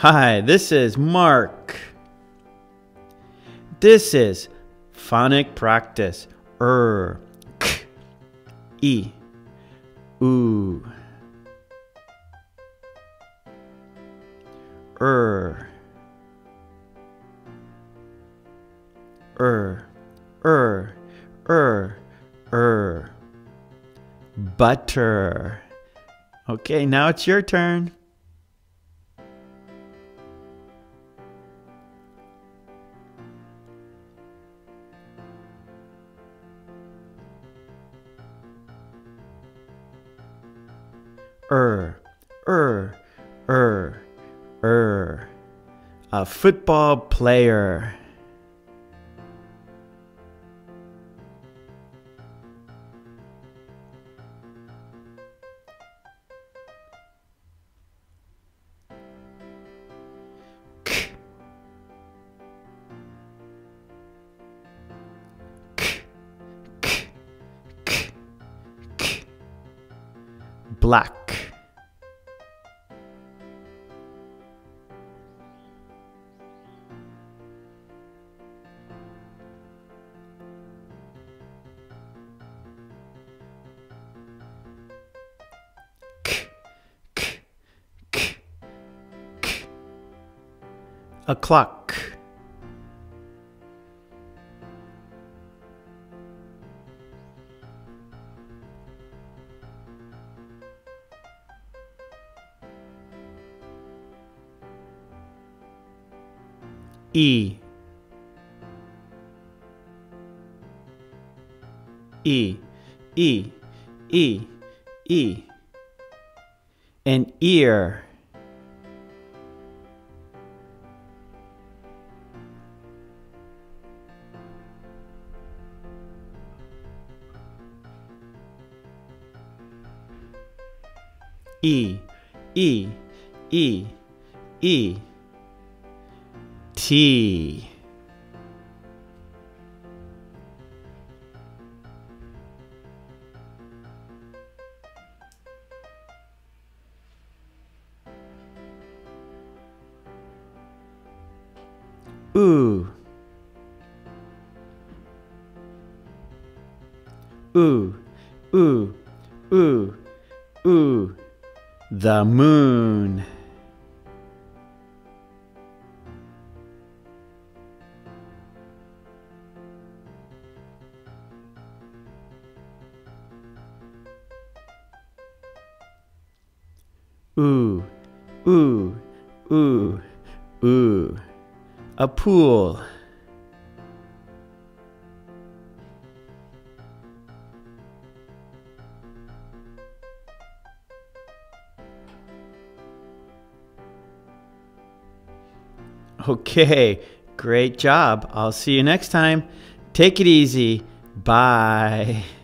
Hi, this is Mark. This is phonic practice. Er, k, e, oo. Er, er, er, er, er. Butter. Okay, now it's your turn. Er, er, er, er. A football player. Black. A clock. E. E. E. E. E. An ear. E. E. E. E. T. Ooh. Ooh. Ooh. Ooh. Ooh. The moon. Ooh, ooh, ooh, ooh. A pool. Okay, great job. I'll see you next time. Take it easy. Bye.